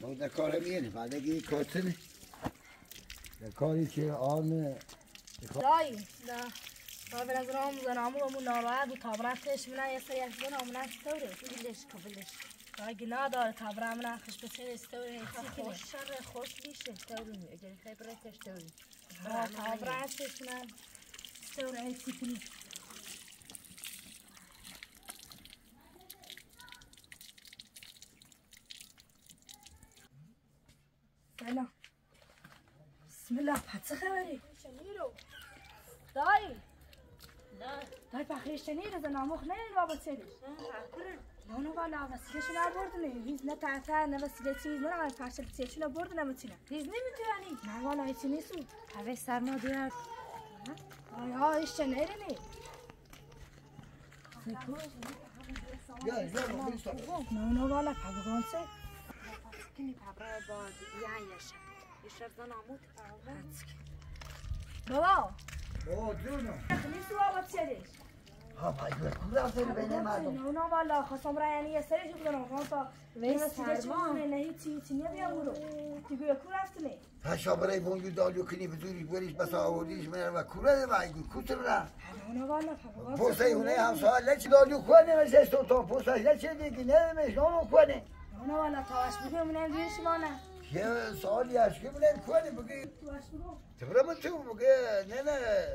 ما در کار میره بعد اگه کاتنه در کاری که آن دایی دا به نظر هم زنامو و ناراحت و تابرتش من یه سری از زنامو من استوره. بلش کو بلش. دا گنا داره. تابرا من خوش به سر استوره. خوش شر خوش بیشه استوره. اگر خبرت استوره. تابرتش من استوره. سیکنی سلام بسم الله پس خبری شنیرو دایی دایی پخیش شنیرو زن آموخ نه بابا سیدش نه نه والا وسیلهشو نبردنه هیز نه تعتا نه وسیله چیز نه نه نبردنه متینا هیز نمی‌تونی نه والا هیچی نیستو اوه سرما بیاد آی ها ایش شنیره نی نه نه yan yaşa. Yaşar zan amut pabra. بابا او جونو نیستو بابا سیدش ها باید کورا فر بین مردم نه نه والا خواستم را یعنی یه سری جو کنم خواستم وی وسیله سرما. چیز نه هیچی هیچی نمیام برو دیگه کو رفتنه پشا برای بونجو دالیو کنی بزوری بریش بس آوردیش میره و کورا ده بایگو کوتر نه والا پبگان پوسته اونه هم سوال لچ دالیو کنه مثل استو تا پوسته لچ دیگه نه مشنانو کنه نه والا تاش بگو من دیرش مانه یه سوالی هست که بلند کنه بگی. تبرا من تو بگه نه نه.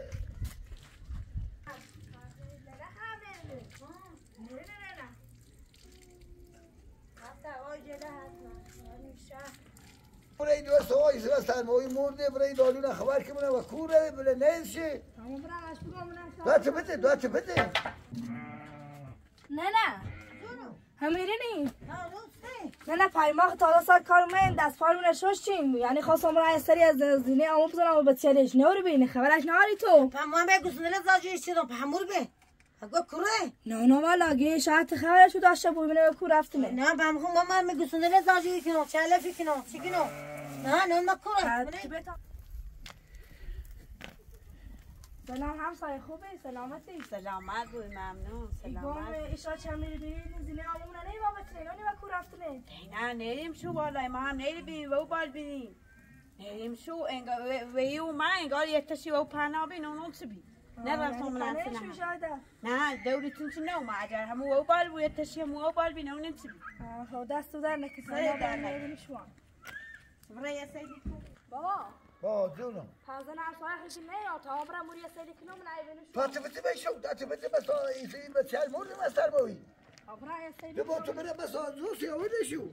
برای دو سوای سر سرمایی مرده. برای دالون خبر که منه و کوره بله نیشه دوات بده دوات بده. نه نه. همیری نی نه نه پایما تا سال کار من دست پارمون شش چیم یعنی خواستم را سری از زینه آمو بزنم و به چلش نور بینه خبرش نهاری تو Tamam be gusnele zacu istiyorum. Pamur be. Aga kure. نه نه والا گه شاید خبرشو داشته بود بینه کو Ne ben bu mama me gusnele zacu istiyorum. Çale fikino. Sikino. Ne ne ne kure. سلام همسایه خوبه؟ سلامتی سلامت بود ممنون. سلامت ایشا چه میری بیرین زینه آمون نه بابت نه نه کو رفتنه نه؟ نریم شو بالای ما هم نری بینیم و بال بینیم. نریم شو انگار و ما انگار تشی و پنا بین اون چه بی نه رفتم من نه. شاید نه دوریتون چه نو ما اگر همو او بال بود یک تشی همو او بال بین اون چه بی؟ خب دست در در نکه. میرین شما برای سیدی. بابا. با جونم تازه نه سوال خیلی نه یا تا برم موری سری کنم نه بینش دوات بده بشو دوات بده بس ایسی بچه مرده من سرمایی ابرا یه سری به با تو بره بس دوستی آورده شو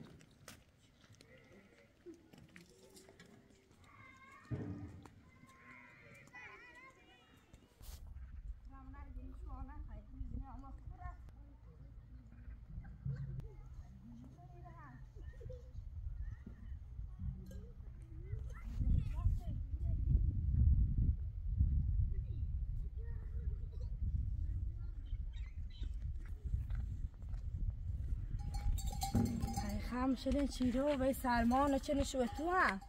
خم شده چی رو به سرمان چه نشو تو هم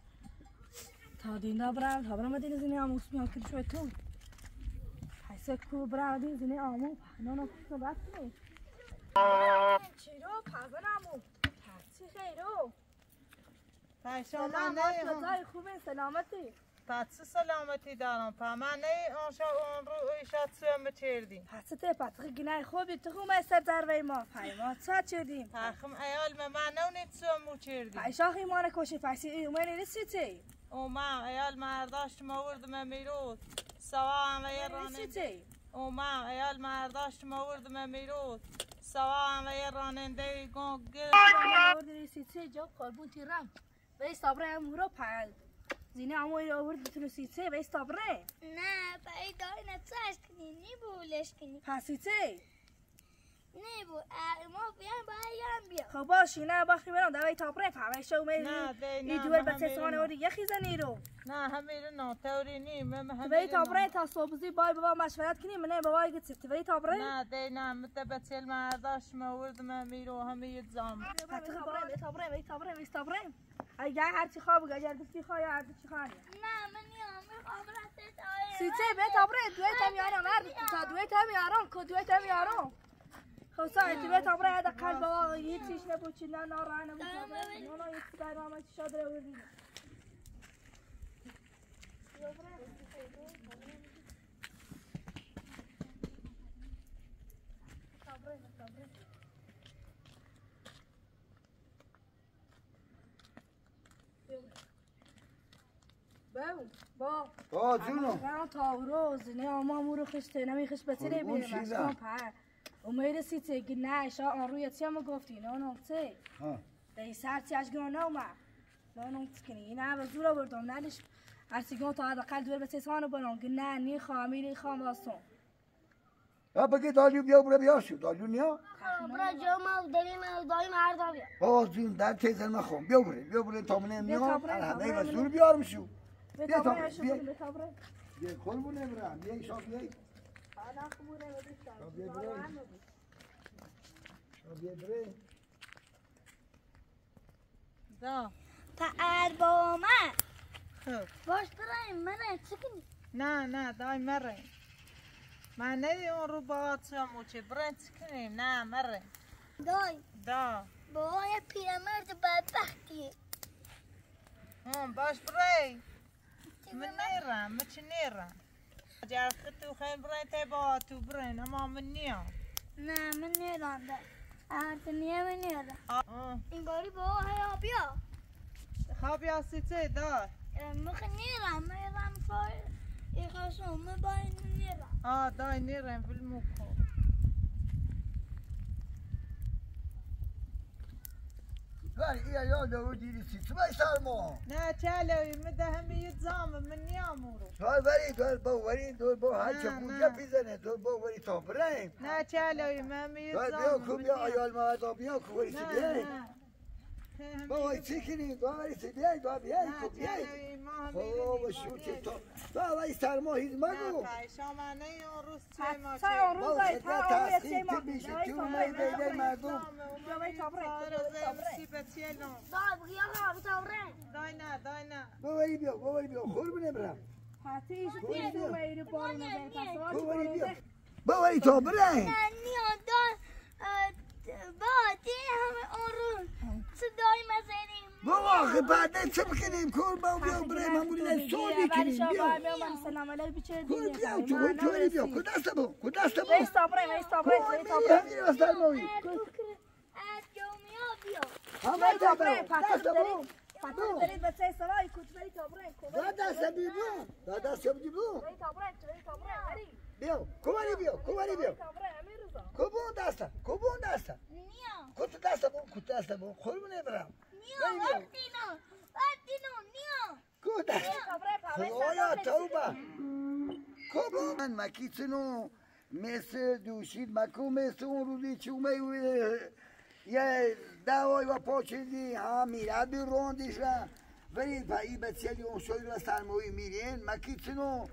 تا دینا برم تا برم دین زینه آموس میام که شو تو. حیث کو برم دین زینه آمو نه نه کو بس نی. چی رو پازن آمو چی خیرو پشامانه سلامت خوبه سلامتی. پس سلامتی دارم پامانه آنشا اون رو ایشاد سوم چردیم پس ته پتخ گناه خوبی تو خومه سر در ما پیما چا چدیم پخم ایال ما منو نیت سومو چردیم پیشا خیمانه کشی پسی ایمانی نیستی تی او ما ایال مرداشت ما می‌رود سوا هم نیستی راننده تی او ما ایال مرداشت ما می‌رود سوا هم راننده گون گل آوردی سیچه جو قربون تیرم به صبره هم رو پل زینه همو رو آورد بتونو سیچه به صبره نه برای داری نتساش کنی نی بولش کنی پس سیچه نی بول ما بیان باید هم بیا خب باشی نه باخی برم دوای تابره نه، دی ای نه، دوال نه، بچه همه سوانه اینا. وری یخی زنی رو نه همیره نه توری نیم من به همیره تابره نه تا صبحی بای بابا مشورت کنی منه بابای گت سفت به تابره نه دی نه متبتل مرداشت مورد ما میرو همه زام به تابره به تابره به تابره به تابره اگر هر چی خواب اگر گفتی خواه یا هر چی خواه نه من نیام. می‌خوام رفت تایی سیچه به تابره دوی تا میارم مرد تا دوی تا میارم کو دوی تا میارم. حسین تو بیت آبره حداقل با یه چیش نبود چی نه نارا نبود نه نه یه برنامه چی شاد رو بردیم بو با با جونو. من تا روز. نه اما مورو خشته نمی خش بتره بیرم چیزا. اصلا پر. و میره سی تگی نه شا آن روی چی هم گفتی؟ نه نه چه ها دی سر چی اش گران نوما نه نه تکنی این هم زورا بردم ندش ارسی گون تا هذا قلب دور بتره سانو برام گن نه نی خام میری خام واسون یا بگی دالیو بیا بره بیا شو. دالیو نیا. برای جو ما داریم داریم هر دابیا با جون در تیزر مخون بیا بره بیا بره تا بیا همه بره. و زور بیارم شو. به بیا تا بیا. بیا کل بونه برم بیا ایشا بیا. تا بیا بره تا بیا بره دا. تا اربا من خب. باش برای من چکنی نه نه دای مره من ندی اون رو با چه موچه برنج کنیم؟ نه مره دای. دا. بابای پیرمرد بدبختیه. هم باش برای نیرم من چه نیرم اگر خطو خیلی برای تی با تو برای اما من نیام نه من نیرانده اردنیه من نیرانده آه. این باری بابا هیا بیا خواب یا سیته دا مخ نیرم میرم فای ای خواستم من باید نیرم. آه دای نیرم بالموکو ولی ایا یا دو دیری سی سرما نه چلوی مده همه یه زام من نیام رو تو ولی تو با ولی تو با هر چه تو با ولی تا بریم نه چلوی من همه یه تو بیا زام کو بیا آیال ما بیا کو ولی سی نه بیا نه با ولی چی کنی تو ولی سی بیا تو بیا نه کو بیا چلوی ما همه خب شو که تو تو ولی سرما هیچ مگو نه شامانه اون روز چه ما تا چه؟ اون روز خدمت تا اون یه ما که بیشه تو می بیده مردم. بیا بای تابره دای بگی آقا بتاوره دای نه دای نه. با ولی بیا با ولی بیا. خور بنه برم. پاتیش پیش میری بارو نزنی پس با ولی بیا. بارو با ولی تا بریم نه نیان با اون بابا خب بعد چه بکنیم کور با بیا بریم من بودیم سولی کنیم بیا سلام کور دینه بیا تو تو ولی بیا کو دست بو کو دست بو ویس تابره ویس تابره کور ویس بیا همین واسه جومیا بیا همه تا پاتیش دست بو پاتیش دارید بچه سرای کوچ ولی تابره دا دست بی بو دا دست بی بو ولی تابره ولی تابره ولی بیا کو ولی بیا کو ولی بیا تابره همین روزا کو بون دست کو بون دست نیا کو تو دست بو کو دست بو خور بنه برم نیا وقتی نو وقتی نو نیا کو دست تابره پاوه خدایا توبه کبو من مکیتونو مثل دوشید مکو مثل اون روزی چومه یه دوای و پاچیدی ها میرد بی روندیش را ولی ای بچلی اون شوی را سرموی میرین مکیتونو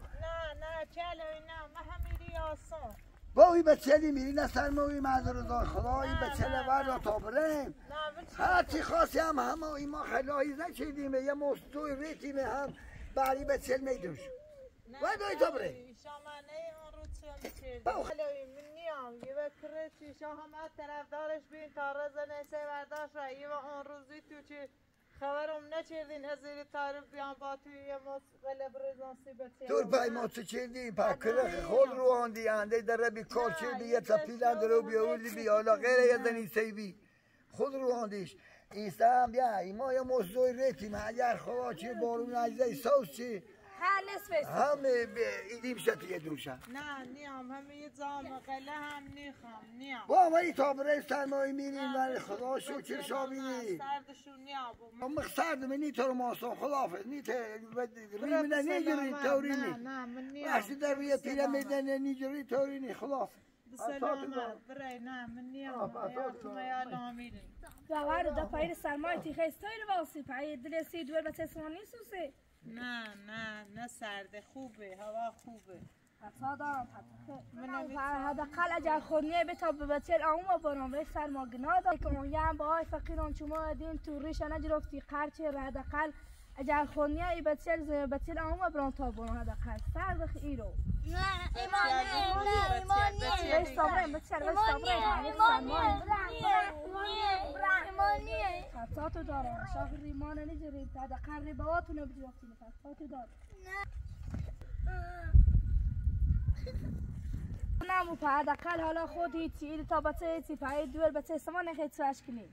نه نه نه با ای بچلی میرین سرموی معذر دار. خدا ای نه، بچلی نه، ور را نه. تا بریم نه من چه هر چی خاصی هم ای ما خلاهی نچیدیم. یه مستوی ریتیم هم بری بچل میدوش. نه و دوی تا بریم شامانه اون باو. چلوی من نیام یه بکره چی شا همه طرف دارش بین تا رزنه سه برداشت را یه و اون روزی تو چه خبرم نچردین از زیر تعریف بیان با توی یه مسئله برزان سیبتی دور پای ما چه چیدی پا کرخ خود رو آندی انده در بی کار چیدی یه تپیلند رو بیاولی بی حالا غیر یه زنی سیبی خود رو آندیش. ایستا هم بیا ایما یه مزدوی ریتیم. اگر خوا چی بارون عزیزه سوس چی؟ حلس فیس همه به ایدیم شد یه دوشن نه نیام همه یه زام قله هم نیخم نیام با ولی تا برای سرمایی میریم ولی خدا شکر شابینی سردشون نیام ما مخسرد منی تو رو ماسون خدافز نی ته ریمونه نیجوری نه تورینی نه من نیام وقتی در روی پیره میدن نیجوری تورینی خلاف بسلامت برای نه من نیام حیاتم یالا میریم باور دا پایر سرمای تی خیلی ستایل واسی پای دل سی دور بچه سوانی سوسه. نه نه نه سرده خوبه هوا خوبه. دارم من حداقل اگر خودنیه به تا به بچه اما برام. به سرما گنا دا که اون یم با فقیران چما دین تو ریش نجرفتی. قرچه حداقل اگر خونیا ای بچل بچل آمو بران تا بران هذا خال سر خ ایرو نه ایمانیه نه ایمانیه بس صبرين بچل بس صبرين ایمانیه فتاتو داره شاف ریمان نجرید هذا قرر بواتو نبدي وقتی فتاتو داره نمو پا حالا خود هیچی ایدی تا بچه هیچی پا اید دویر بچه سمان خیلی سوش کنی.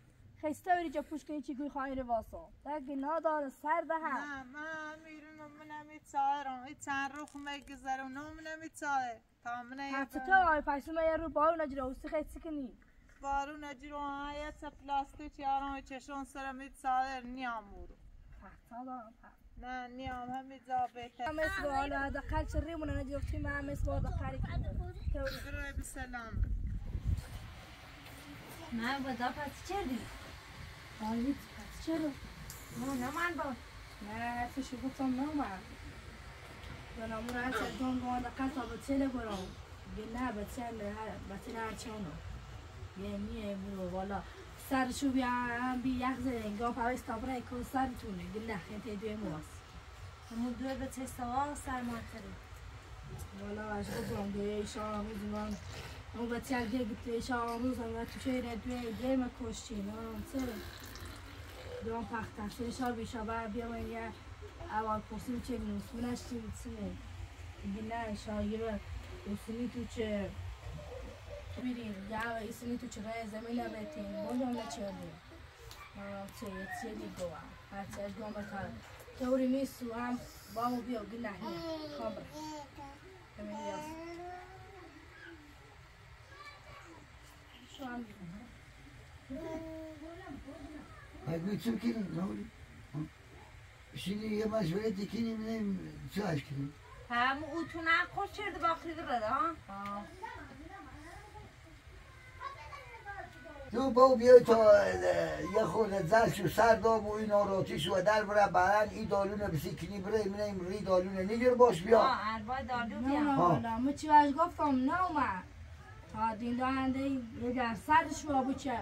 خیسته وری جا پوش کنی چی گوی خواهی رو واسا دقی نادار سر ده هم نه من میرونم منم ایتسارم ای چند روخ میگذرونم منم ایتساره تا من حتی تو آی پشتو یه رو بارو نجره اوستی خیلی کنی بارون اجرو های چه پلاستیک یارم چشون سرم ایتساره نیامورو فتا دارم نه نیام. همه جا بهتر. هم اسم حالا حداقل چه ریمونه نجره وقتی من هم اسم حداقلی کنم برای بسلام. من پس چردی آلیت پس چرا؟ نه نه من با نه فشو گفتم نامم دارم اون هر چه دون گوان دقل تا بچه برام یه نه بچه بچه هر چانو یه میه برو والا سرشو بیا بی یک زده انگاه پاوی استابره کن سرتونه گل نه خیلی دوی مواست همون دوی به تستوا سر ماتری والا اش بگم دوی ایشان آموز من اون بچه گفته ایشان آموز هم تو دوی دوام پختن سه شار بیشا بر بیا من یه اول پرسیم چه نوسمونش چی چیه دیگه نه شاگره اسمی تو چه؟ بیریم یا اسمی تو چه رای زمین بیتیم بونجا نه چه دی چه چه دی گوا هر چه از گام بکار توری میسو هم گناه نه خبر همین یاس شو هم اگه چون کنیم نوری şimdi یه مشورتی کنیم نیم چاش کنیم هم او تو نه خوش چرد باقی داره ها تو با بیا تا یه خورده زرش و سردام و این آراتیش و در بره برن این دالونه بسی کنی بره منیم ری دالونه نگیر باش بیا آه اربای دالو بیا نه من چی باش گفتم نه اومد تا دین داهنده اگر سرش رو بچه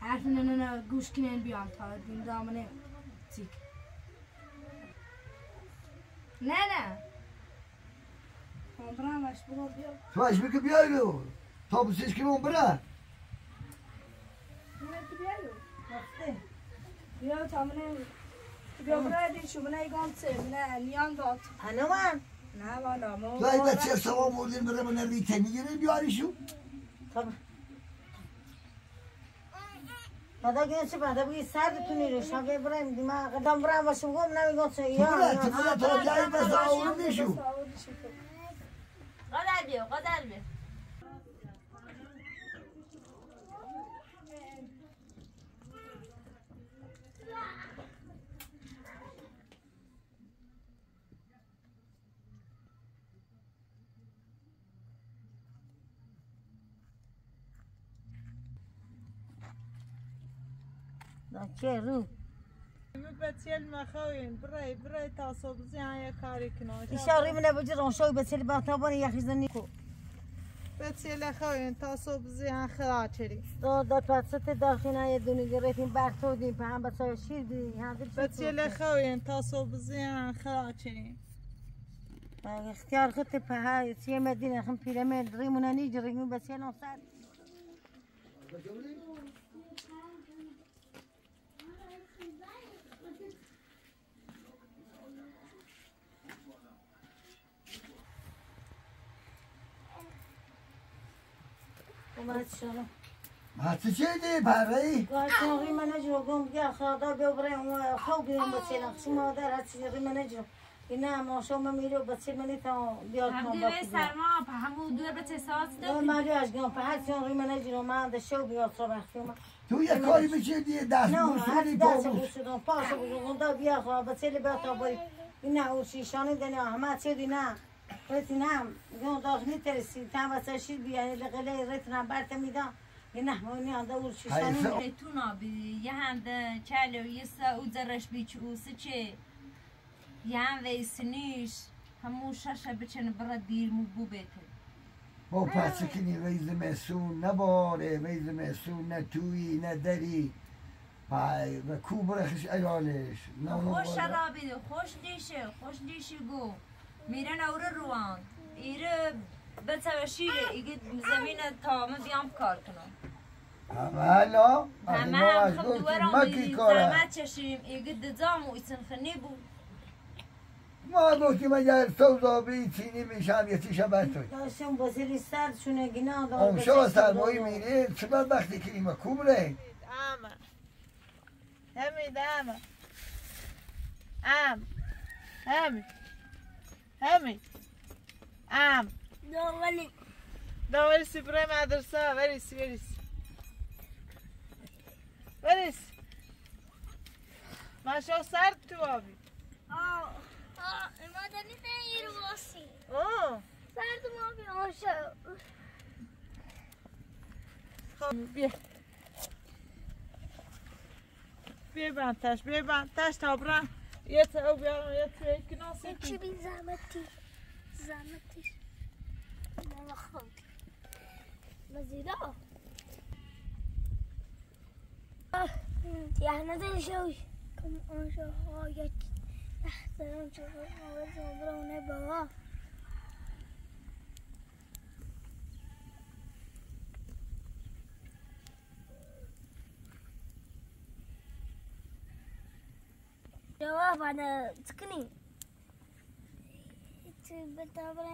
حرف نه نه نه گوش کنین بیام تا دین دامنه تیک نه نه برام باش برو بیا تو اش بگه بیای رو تا بسیش کنم بره نه تو بیا رو رفته بیا تا منه بیا برای دین شو منه ایگان سه منه نیان داد هنومن نه والا مو تو ای بچه سوا مردین بره من ریته می‌گیره بیاریشو خب بعدا چه بعدا بگی سردتونی رو شب بریم دیما قدام برم باشم گم نمیگم چه یا تو تا جایی بس آورو میشو قدر بیا قدر بیا چه رو من بچیل مخوین برای برای تا صبح زیان یه کاری کنم اشاره منه بجران شوی بسیل باتابانی یخی زنی کو بچیل خوین تا صبح زیان خدا چری داد داد پس داخل یه دونی گرفتیم برتودیم په هم بسای شیر دیدیم هم بچیل خوین تا صبح زیان خدا چری اختیار خط په های سی مدینه خم پیرامید ریمونه نیجری بسیل اون سر دی پره گاهی ری منجر گم بیا خدا ببره اون خوب بیام بسیل خشم مادر هستی ری منجر اینا ما شما میرو بسیل منی تا بیاد هم کن دوی سرما په همون دوی به تساس نه مالی از گم په هر چون ری منجر ما ده شو بیاد صبح خیمه تو یه کاری بچه دیگه دست نه بوسونی هر پا دست بوس بوسیدم پاشو بگم دا بیا خوا بسیل بیا تا بری. اینا او شیشانی دنیا همه چه دینا رتی نم گم داخلی ترسی تا واسه شیر بیا لقله رت نم برت میدم. اینا مونی آندا او شیشانی حیفه. تونا بی یه هم ده چلو یه سا او زرش بی چه او سچه یه هم ویسنیش همون ششه بچن برا دیر مو بو بیتن با پس کنی ویز مسون نه باره ویز مسون نه توی نه دری. های و کو برخش ایالش. خوش شرابی خوش دیشه خوش دیشی گو. میرن اور روان. ایره بتوشیره ایگه زمین تامه بیام کار کنم. همه همه هم خب دوارم ما کی بیدیم زحمت چشیم ایگه دزام و ایسن خنی بود. ما گفتیم اگر سوزابی چینی میشم یه تیشه توی داشتم بازیری سرد شونه گینا اون شما سرمایی میره چه وقتی که ایما کوبره؟ Ama. Hamid, ama. Am. Hamid. Hamid. Am. داولی Da verisi buraya madrasa, verisi, verisi. Verisi. Maşa sert tu abi. آه آه مادنی نیر واسی Oo. سرد ما بی آنشا بیا بیا بند تش بیا بند تش تا برم یه او بیارم یه تا یکی ناسی چی بی زحمتی. زحمتی. مزیدا. یه نداری شوی. کم آنشا های احترام چه آواز عمرانه بابا جواب انا تكني. بتابع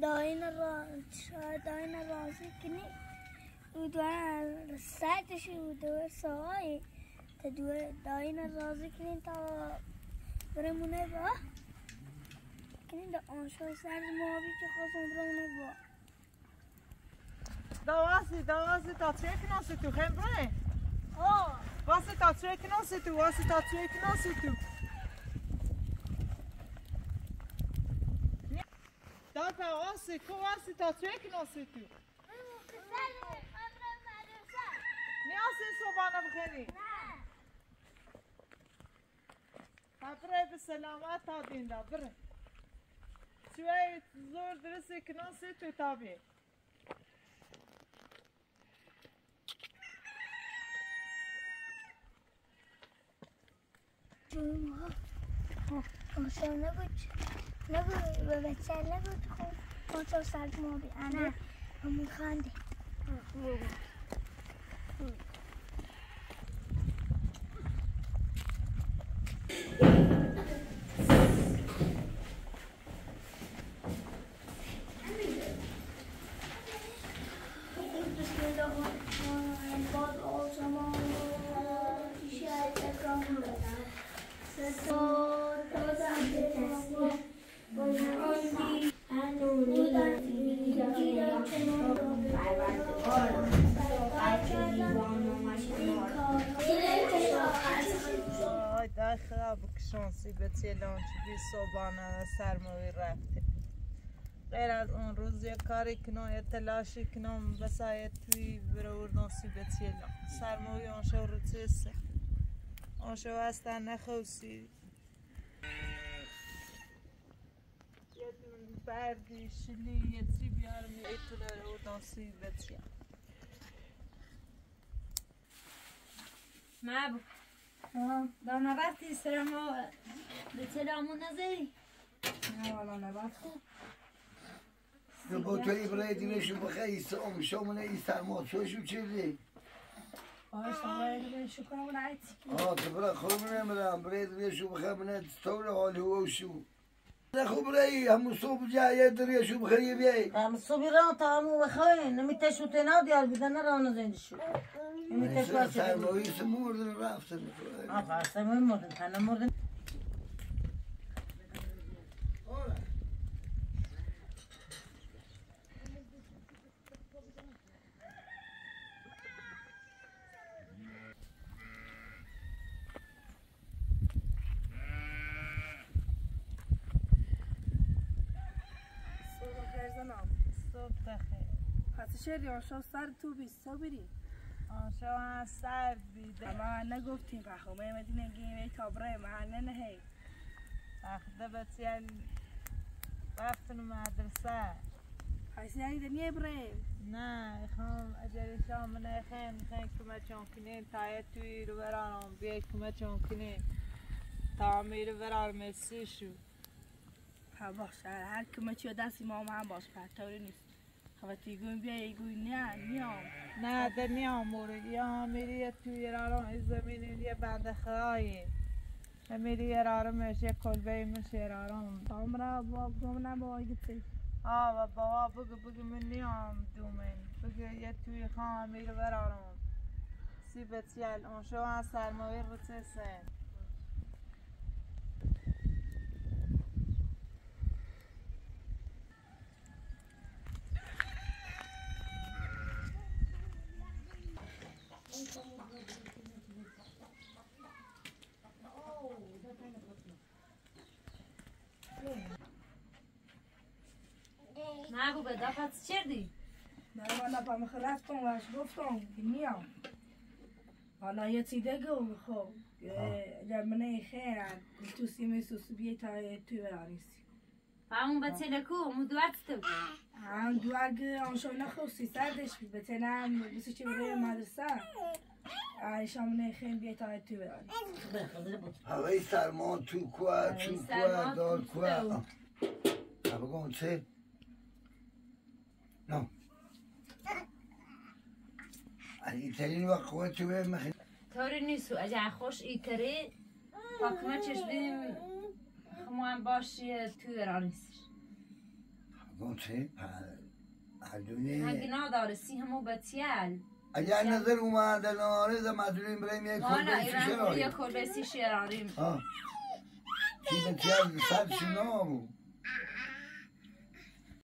داين الراس داين الراس كني. ودوا ساعتش ودوا سواي تدوا داين الراس كني تا برمونه با. كني دا آنشو سر ما بي که خواستم برمونه با. دواسی دواسی تا چه کناسی تو خیم برای آه. واسی تا چه کناسی تو واسی تا چه کناسی تو؟ دا تا واسی کو واسی تا چه کناسی تو نیاسی صبحانه بخیری بره به سلامت تا دین دا بره شوی زور درستی کناسی تو تابی آنشو نبود به بچه نبود. خب آنشو سر ما همون خنده صبحانه و سرمایه رفته. غیر از اون روز یه کاری کنم تلاشی کنم بسایه توی برور به تیلان سرمایه آنشو رو تیسه آنشو هستن نخوصی بردی شلی یه چی بیارم یه ایتونه رو به تیلان ما دا نبرتی سرما به تلامون نزدی نه والا نبات خوب تو با توی برای دیرشو بخیری سام شامونه ای سرما. شوشو چیزی آه تو برای خوب نمیرم برای دیرشو بخیرم طور حالی و شو. خوب برای همون صبح جایه دیرشو بخیری بیایی هم صبح را تا همو بخواه نمیته شو تنها دیار بیدن نرانو زنده شو نمیته شو هرچی دیگه سرمایی سموردن رفتن آقا اصلا من مردن تنه مردن صبح خیر زنم صبح بخیر پس شهری آشا سر تو بیست؟ تا بری. آنشو هم سرد بیده. اما نگفتیم قخومه مدینه گیمه کابره محله نهی اخده بسیار رفتن مدرسه. حسی یعنی دنیا بریم. نه خام اجل شام خیم خیم کمه چونکنین تایه توی رو برانم. بیای کمه چونکنین تعمیر برار مسی شو. ها باشه هر کمه چی دستی ما هم باش. پرتوری نیست. خواهی گویم بیا گوی نه نیام. نه در نیام موری یا میری توی رارم از زمینین یه بنده خواهی میری یه رارمش یه کلبه مش یه رارم تام را با گم با گیتی آه و بابا بگو بگو من نیام دومن بگو یه توی خواهم میره برارم. سی بتیل اون شو سرمایه رو تسن نگو به دفت چردی من والا پا مخرفتم وش گفتم که نیام حالا یه چیده گو خب اگر من خیر تو سیمه سوسو بیه تا توی برانیسی همون به تلکو مو دوات تو هم دوگ آنشو نخوستی سردش بی بتنم بسی چه برای مدرسه. شامونه خیلی بیه تا توی برانیسی هوای سرما تو کوه تو کوه دار تو کوه. تو. بگم چه؟ نه ایترین وقت قوه تو به مخی طوری نیستو اگه خوش ایتری پاکمه چش بیم خمو هم باشی توی رانیسش بگم چه هنگی هدونه نداره سی همو بتیل اگر نظر اومد ناره دا مدریم بریم یک کلبه ایران چیشه یه کلبسی شیراریم ها چی به تیار سر شنا بود